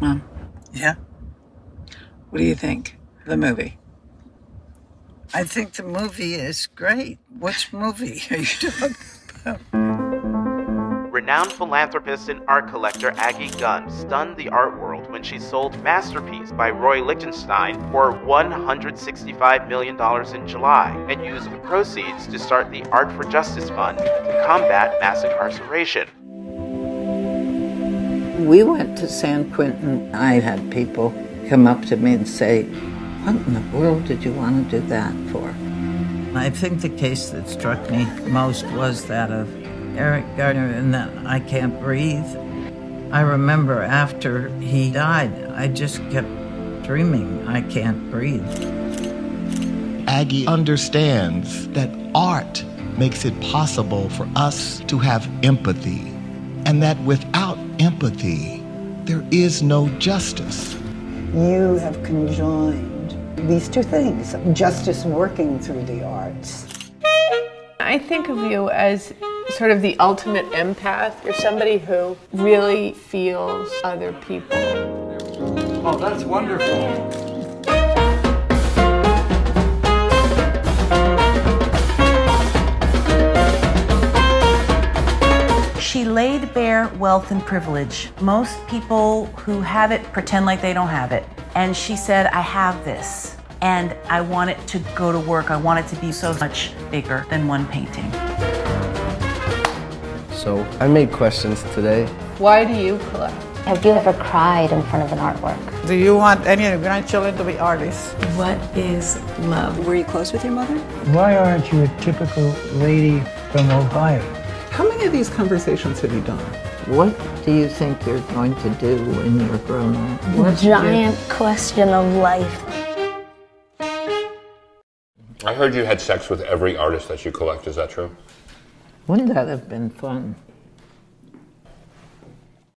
Mom, Yeah. what do you think the movie? I think the movie is great. Which movie are you talking about? Renowned philanthropist and art collector Aggie Gund stunned the art world when she sold Masterpiece by Roy Lichtenstein for $165 million in July and used the proceeds to start the Art for Justice Fund to combat mass incarceration. We went to San Quentin. I had people come up to me and say, What in the world did you want to do that for? I think the case that struck me most was that of Eric Garner and that I Can't Breathe. I remember after he died, I just kept dreaming I can't breathe. Aggie understands that art makes it possible for us to have empathy, and that without empathy, there is no justice. You have conjoined these two things justice working through the arts. I think of you as sort of the ultimate empath. You're somebody who really feels other people. Oh, that's wonderful. She laid bare wealth and privilege. Most people who have it pretend like they don't have it. And she said, I have this. And I want it to go to work. I want it to be so much bigger than one painting. So I made questions today. Why do you collect? Have you ever cried in front of an artwork? Do you want any of your grandchildren to be artists? What is love? Were you close with your mother? Why aren't you a typical lady from Ohio? How many of these conversations have you done? What do you think you're going to do when you're grown up? The giant question of life. I heard you had sex with every artist that you collect. Is that true? Wouldn't that have been fun?